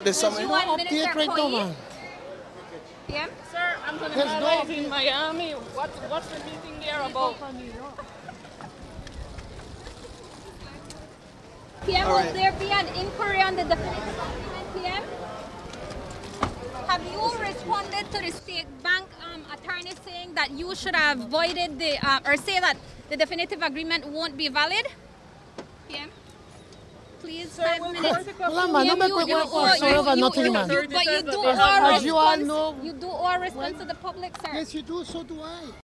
There's something. You and Update Minister right now, Koyi? man. PM? Sir, Anthony There's Mahler no- is in Miami. What, what's the meeting there about? PM, All will there be an inquiry on the definitive agreement, PM? Have you responded to the state bank um, attorney saying that you should have voided the, uh, or say that the definitive agreement won't be valid? PM? Please, Sir, five we'll minutes. take Hold on, man. PM, Don't you- make you- me you- work you- over you- nothing, man. But you do As all you all response, know- you do all response to the public, sir. Yes, you do. So do I.